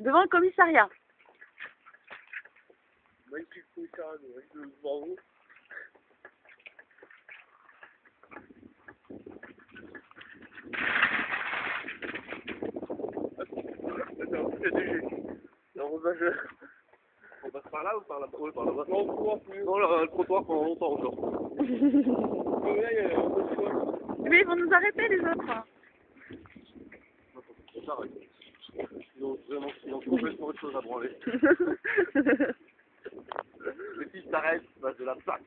devant le commissariat. Magnifique commissariat, bravo. Non, bah, je... On passe par là ou par là-bas Oui, par là-bas. Non, le trottoir, non, là, le trottoir pendant longtemps, genre. Mais là, il y a un peu de choix. Mais ils vont nous arrêter les autres. Ça chose à branler. Je t'arrête, bah, je la passe.